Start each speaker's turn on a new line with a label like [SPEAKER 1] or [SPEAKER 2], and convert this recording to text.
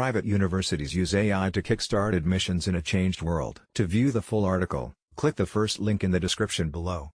[SPEAKER 1] Private universities use AI to kickstart admissions in a changed world. To view the full article, click the first link in the description below.